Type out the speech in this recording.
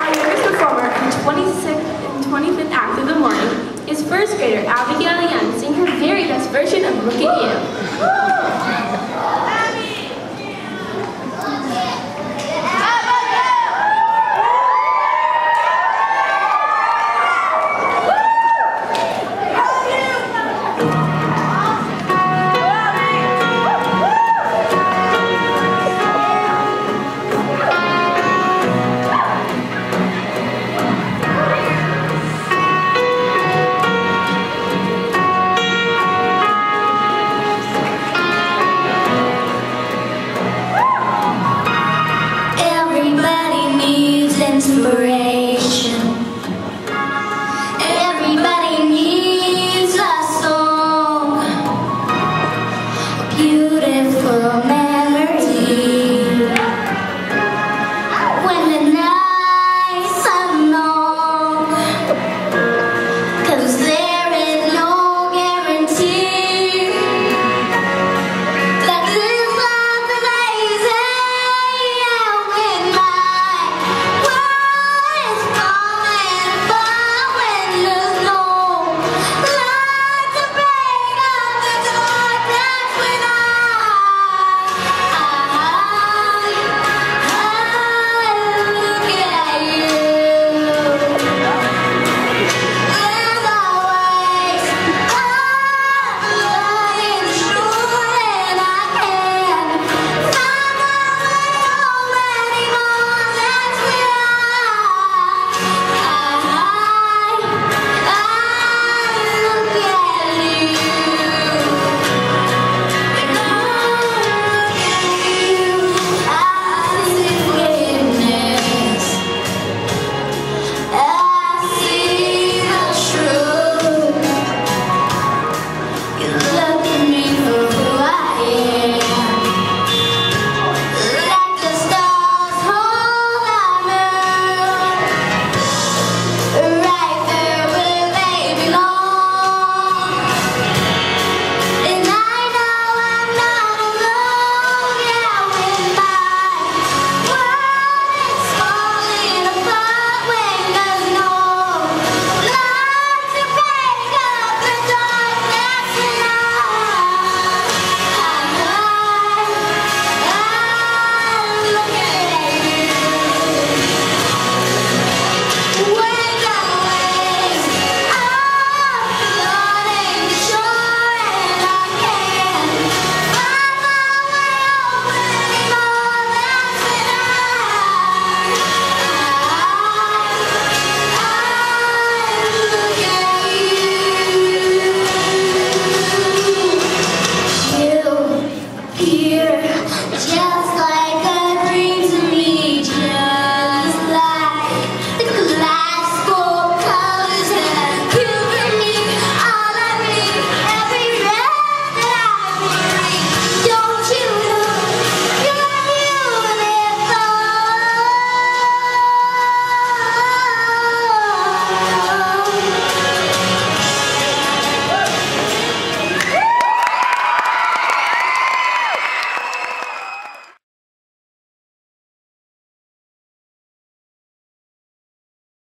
Our youngest performer in 26th and 25th Act of the Morning is first grader Abigail Young singing her very best version of Look at You.